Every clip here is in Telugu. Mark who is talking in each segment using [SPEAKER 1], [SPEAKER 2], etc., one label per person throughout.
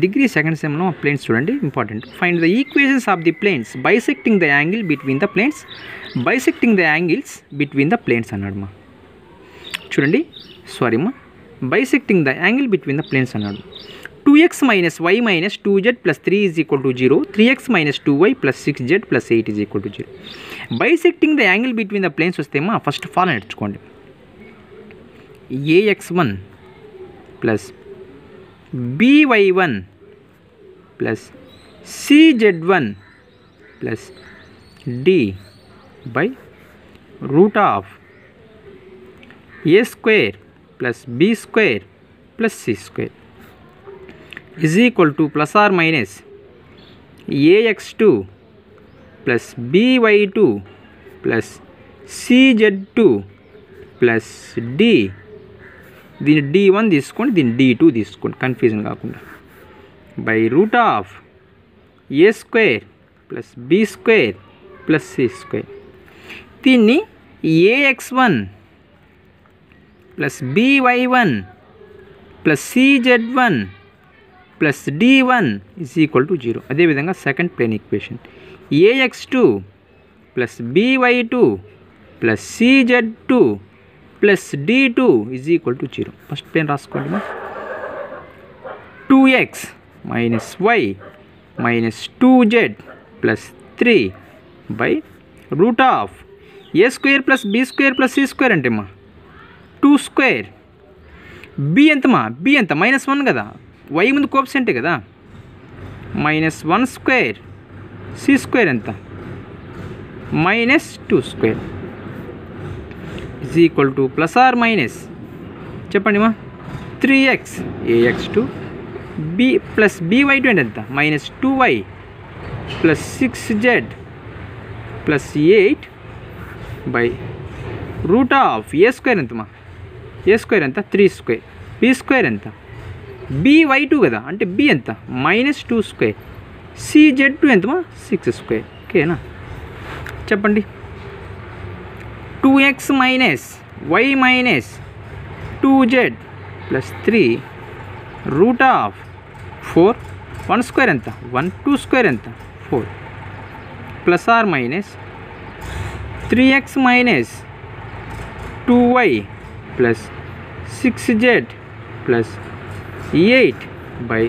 [SPEAKER 1] డిగ్రీ సెకండ్ సెమ్లో ప్లేన్స్ చూడండి important. Find the equations of the planes bisecting the angle between the planes bisecting the angles between the planes అన్నాడు మా. చూడండి సారీ మా. Bisecting the angle between the planes అన్నాడు. Two x minus y minus two z plus three is equal to zero three x minus two y plus six z plus eight is equal to zero bisecting the angle between the planes వస్తేమా first follow నేర్చుకోండి. A x one plus by1 plus cz1 plus d by root of a square plus b square plus c square is equal to plus or minus ax2 plus by2 plus cz2 plus d దీని డి వన్ తీసుకోండి దీని డి టూ తీసుకోండి. కన్ఫ్యూజన్ కాకుండా. By root of a square plus b square plus c square దీన్ని a x one plus b y one plus CZ one plus d one is equal to zero అదేవిధంగా second plane equation a x two plus b y two plus CZ two plus d two is equal to zero first plane రాసుకోండి two x minus y minus two z plus three by root of a square plus b square plus c square అంటే మా. టూ స్క్వేర్ బి ఎంతమా బి ఎంత? మైనస్ వన్ కదా. వై ముందు కోప్సెంటే కదా. Minus one square c square ఎంత? Minus two square is equal to plus or minus చెప్పండి మా. Three x a x two b plus b y two అంటే ఎంత? Minus two y plus six z plus eight by root of a square ఎంతమా a square ఎంత? త్రీ స్క్వేర్ బి స్క్వేర్ ఎంత? బి వై టూ కదా? అంటే బి ఎంత? Minus two square CZ two ఎంతమా సిక్స్ స్క్వేర్ ఓకేనా చెప్పండి. Two x minus y minus two z plus three root of four one square ఎంత? వన్ టూ స్క్వేర్ ఎంత? Four plus or minus three x minus two y plus six z plus eight by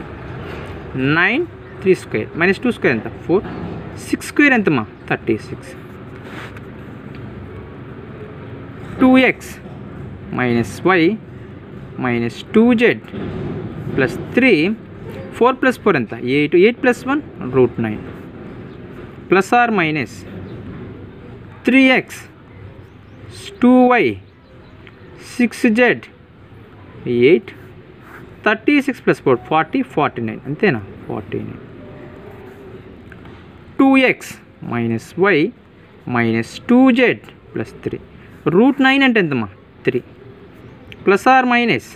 [SPEAKER 1] nine three square minus two square ఎంత? ఫోర్ సిక్స్ స్క్వేర్ ఎంతమ్మా? Thirty six two x minus y minus two z plus three four plus four ఎంత eight eight plus one root nine plus or minus three x two y six z eight thirty six plus four forty forty nine అంతేనా forty nine two x minus y minus two z plus three root nine అంటే ఎంతమ్మా three plus or minus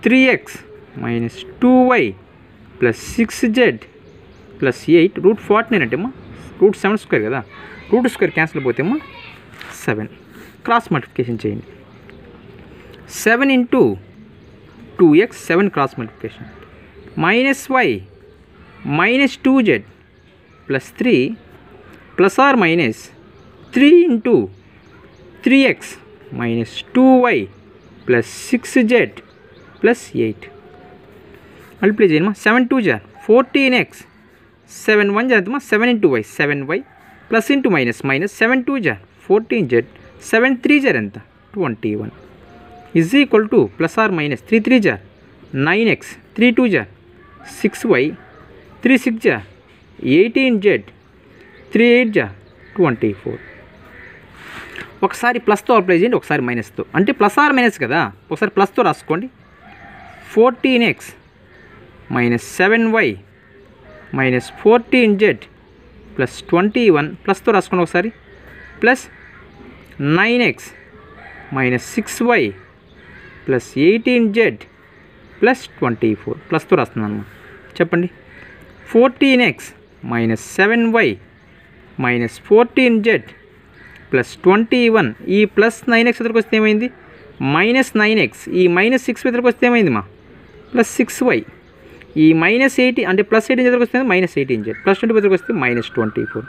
[SPEAKER 1] three x minus two y plus six z plus eight root forty nine అంటే అమ్మా రూట్ సెవెన్ స్క్వేర్ కదా రూట్ స్క్వేర్ క్యాన్సిల్ పోతే అమ్మా సెవెన్ క్రాస్ మల్టిప్లికేషన్ చేయండి seven into two x seven cross multiplication minus y minus two z plus three plus or minus three into three x minus two y plus six z plus eight multiply చేయమా seven two జా ఫోర్టీన్ ఎక్స్ సెవెన్ వన్ చేద్దామా seven into y seven y plus into minus minus seven two జా ఫోర్టీన్ జెడ్ సెవెన్ త్రీ జర్ ఎంత twenty one is equal to plus or minus three three జా నైన్ ఎక్స్ త్రీ టూ జా సిక్స్ వై త్రీ సిక్స్ జా ఎయిటీన్ జెడ్ త్రీ ఎయిట్ జా ట్వంటీ ఫోర్ ఒకసారి ప్లస్తో అప్లై చేయండి ఒకసారి మైనస్తో అంటే ప్లస్ ఆర్ మైనస్ కదా? ఒకసారి ప్లస్తో రాసుకోండి. Fourteen x minus seven y minus fourteen z plus twenty one ప్లస్తో రాసుకోండి ఒకసారి. Plus nine x minus six y plus eighteen z plus twenty four ప్లస్తో రాస్తున్నాను చెప్పండి. Fourteen x minus seven y minus fourteen z plus twenty one. ఈ ప్లస్ నైన్ ఎక్స్ ఎదురుకు వస్తే ఏమైంది? Minus nine x. ఈ మైనస్ సిక్స్ ఎదురుకు వస్తే ఏమైంది మా ప్లస్ సిక్స్ వై. ఈ మైనస్ ఎయిటీ అంటే ప్లస్ ఎయిటీన్ జెడ్కి వస్తే minus eighteen Z. Plus twenty ఫోర్కి వస్తే మైనస్ ట్వంటీ ఫోర్.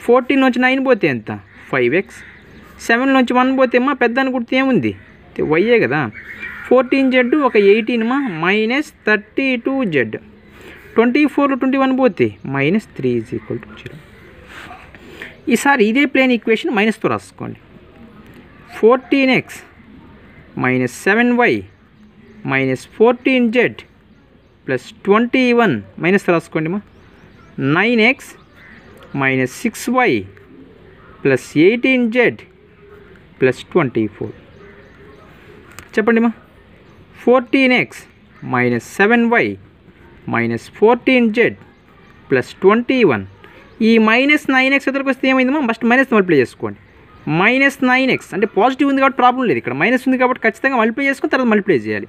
[SPEAKER 1] ఫోర్టీన్ నుంచి నైన్ పోతే ఎంత? Five X. సెవెన్ నుంచి వన్ పోతే మా పెద్ద అనుకుంటే ఏముంది? వైయే కదా. ఫోర్టీన్ జెడ్ ఒక ఎయిటీన్ మా? Minus thirty two Z. Twenty four twenty one పోతే minus three is equal to zero. ఈసారి ఇదే ప్లేన్ ఈక్వేషన్ మైనస్తో రాసుకోండి. Fourteen X minus seven Y minus fourteen Z plus twenty one minus రాసుకోండి మా. Nine X minus six Y plus eighteen Z plus twenty four. చెప్పండి మా. Fourteen X minus seven Y minus fourteen Z plus twenty one ఈ మైనస్ నైన్ ఎక్స్ ఎదురుకు వస్తే ఏమైందమ్మా ఫస్ట్ మైనస్ మల్టిప్లై చేసుకోండి. మైనస్ నైన్ ఎక్స్ అంటే పాజిటివ్ ఉంది కాబట్టి ప్రాబ్లం లేదు ఇక్కడ. మైనస్ ఉంది కాబట్టి ఖచ్చితంగా మల్టిప్లై చేసుకుని తర్వాత మల్టిప్లై చేయాలి.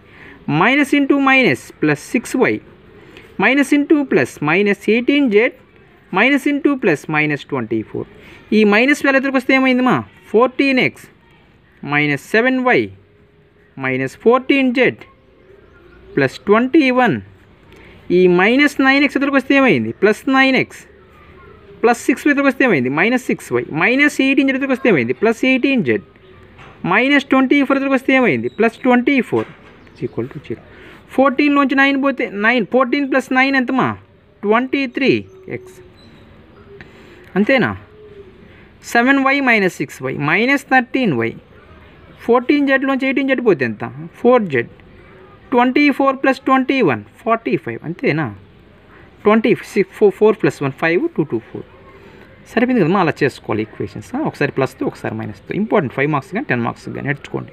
[SPEAKER 1] Minus into minus plus six Y minus into plus minus eighteen Z minus into plus minus twenty four ఈ మైనస్ వేల ఎదురుకు వస్తే ఏమైందమ్మా fourteen X minus seven Y minus fourteen Z plus twenty one ఈ మైనస్ నైన్ ఎక్స్ ఎదురుకు వస్తే ఏమైంది? Plus nine X plus six ఎదురుకు వస్తే ఏమైంది? Minus six Y. Minus eighteen Z వస్తే ఏమైంది? Plus eighteen Z. Minus twenty four దగ్గర వస్తే ఏమైంది? Plus twenty four. Equal to zero ఫోర్టీన్లోంచి nine పోతే నైన్ ఫోర్టీన్ ప్లస్ నైన్ ఎంతమా ట్వంటీ త్రీ ఎక్స్ అంతేనా seven Y minus six Y minus thirteen Y fourteen జెడ్లోంచి eighteen Z పోతే ఎంత? Four Z twenty four plus twenty one forty five అంతేనా? Twenty six four four plus one five two two four సరిపోయింది కదమ్మా అలా చేసుకోవాలి ఈక్వేషన్స్ ఒకసారి ప్లస్తో ఒకసారి మైనస్తో ఇంపార్టెంట్ ఫైవ్ మార్క్స్ కానీ టెన్ మార్క్స్ కానీ నేర్చుకోండి.